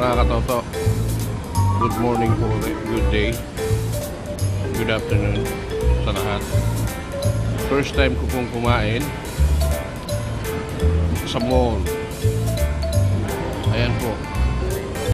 Mga katoto, good morning po ulit. Good day. Good afternoon sa lahat. First time ko pong kumain sa mall. Ayan po.